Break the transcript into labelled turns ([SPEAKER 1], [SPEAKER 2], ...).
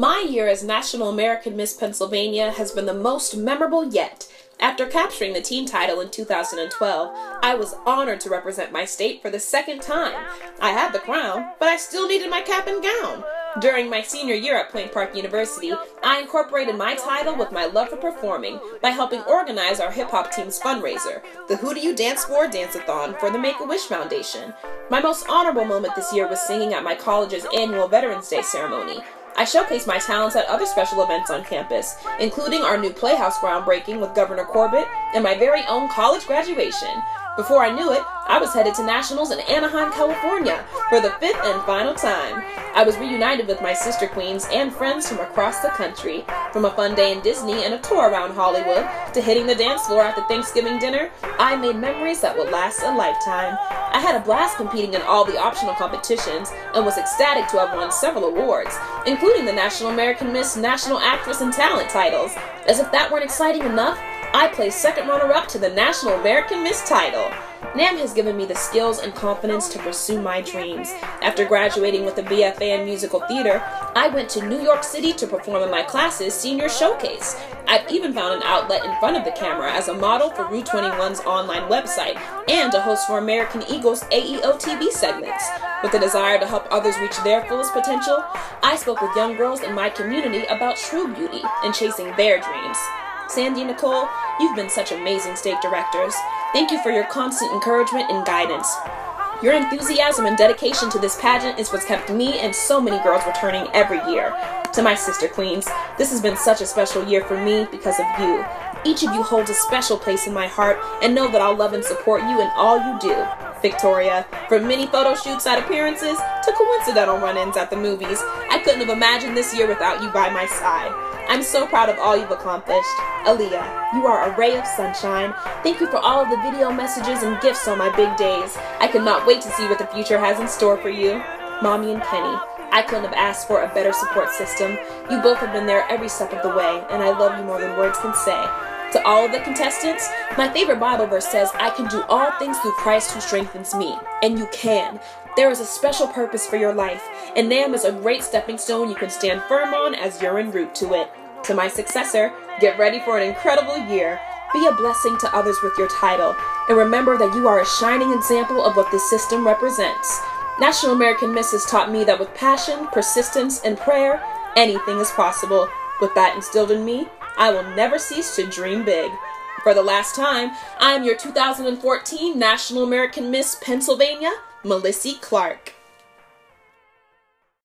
[SPEAKER 1] My year as National American Miss Pennsylvania has been the most memorable yet. After capturing the team title in 2012, I was honored to represent my state for the second time. I had the crown, but I still needed my cap and gown. During my senior year at Point Park University, I incorporated my title with my love for performing by helping organize our hip hop team's fundraiser, the Who Do You Dance For Dance-a-thon for the Make-A-Wish Foundation. My most honorable moment this year was singing at my college's annual Veterans Day ceremony. I showcased my talents at other special events on campus, including our new Playhouse groundbreaking with Governor Corbett and my very own college graduation. Before I knew it, I was headed to nationals in Anaheim, California for the fifth and final time. I was reunited with my sister queens and friends from across the country. From a fun day in Disney and a tour around Hollywood to hitting the dance floor at the Thanksgiving dinner, I made memories that would last a lifetime. I had a blast competing in all the optional competitions and was ecstatic to have won several awards, including the National American Miss National Actress and Talent titles. As if that weren't exciting enough, I placed second runner-up to the National American Miss title. NAM has given me the skills and confidence to pursue my dreams. After graduating with a BFA in musical theater, I went to New York City to perform in my class's senior showcase. I've even found an outlet in front of the camera as a model for Rue 21's online website and a host for American Eagle's AEO TV segments. With a desire to help others reach their fullest potential, I spoke with young girls in my community about true beauty and chasing their dreams. Sandy and Nicole, you've been such amazing state directors. Thank you for your constant encouragement and guidance. Your enthusiasm and dedication to this pageant is what's kept me and so many girls returning every year. To my sister queens, this has been such a special year for me because of you. Each of you holds a special place in my heart and know that I'll love and support you in all you do. Victoria, from many photo shoots at appearances to coincidental run-ins at the movies, I couldn't have imagined this year without you by my side. I'm so proud of all you've accomplished. Aaliyah, you are a ray of sunshine. Thank you for all of the video messages and gifts on my big days. I cannot wait to see what the future has in store for you. Mommy and Kenny, I couldn't have asked for a better support system. You both have been there every step of the way, and I love you more than words can say. To all of the contestants, my favorite Bible verse says, I can do all things through Christ who strengthens me. And you can. There is a special purpose for your life, and NAM is a great stepping stone you can stand firm on as you're en route to it. To my successor, get ready for an incredible year. Be a blessing to others with your title, and remember that you are a shining example of what this system represents. National American Miss has taught me that with passion, persistence, and prayer, anything is possible. With that instilled in me, I will never cease to dream big. For the last time, I am your 2014 National American Miss Pennsylvania, Melessie Clark.